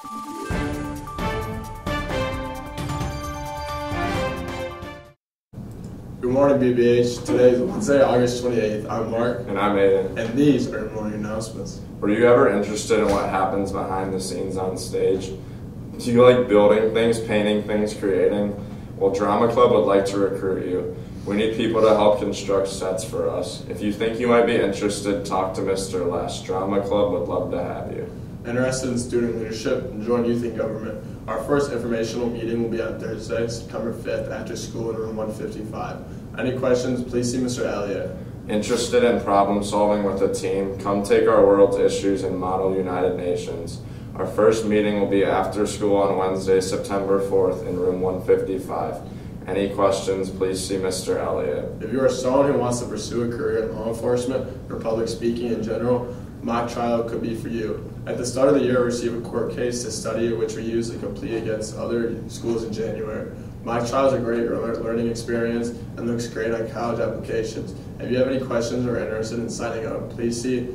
Good morning, BBH. Today is Wednesday, August 28th. I'm Mark, And I'm Aiden. and these are your morning announcements. Were you ever interested in what happens behind the scenes on stage? Do you like building things, painting things, creating? Well, Drama Club would like to recruit you. We need people to help construct sets for us. If you think you might be interested, talk to Mr. Les. Drama Club would love to have you. Interested in student leadership? And join Youth in Government. Our first informational meeting will be on Thursday, September 5th, after school in room 155. Any questions, please see Mr. Elliott. Interested in problem solving with a team? Come take our world's issues and model United Nations. Our first meeting will be after school on Wednesday, September 4th in room 155. Any questions, please see Mr. Elliott. If you are someone who wants to pursue a career in law enforcement or public speaking in general, mock trial could be for you. At the start of the year, we receive a court case to study which we use to complete against other schools in January. Mock trial is a great learning experience and looks great on college applications. If you have any questions or are interested in signing up, please see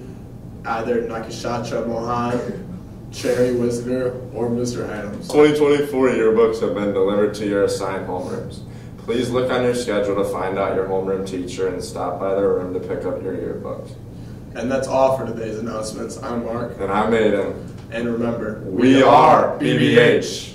either Nakashatra Mohan, Cherry Wisner, or Mr. Adams. 2024 yearbooks have been delivered to your assigned homerooms. Please look on your schedule to find out your homeroom teacher and stop by their room to pick up your yearbooks. And that's all for today's announcements. I'm Mark. And I'm Aiden. And remember, we, we are BBH. BBH.